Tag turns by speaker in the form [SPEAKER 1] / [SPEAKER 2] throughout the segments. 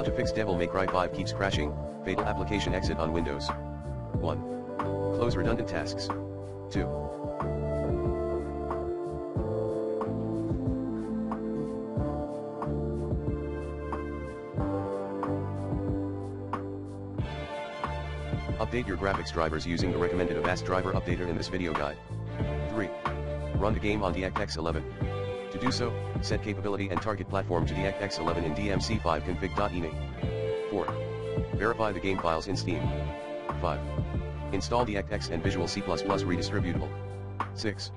[SPEAKER 1] How to fix Devil May Cry 5 keeps crashing, fatal application exit on Windows. 1. Close redundant tasks. 2. Update your graphics drivers using the recommended Avast driver updater in this video guide. 3. Run the game on DirectX 11. To do so, set capability and target platform to DirectX 11 in DMC5 config.ini. 4. Verify the game files in Steam. 5. Install DirectX and Visual C++ redistributable. 6.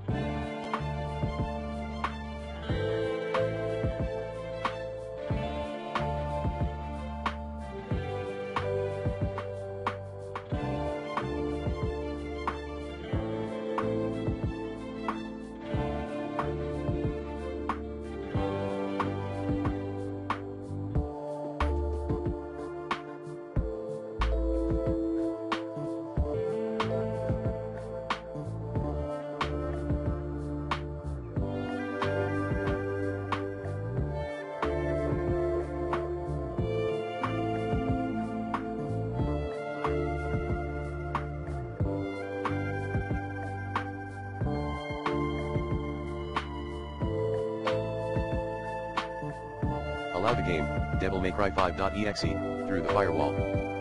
[SPEAKER 1] Allow the game, Devil May Cry 5.exe, through the firewall.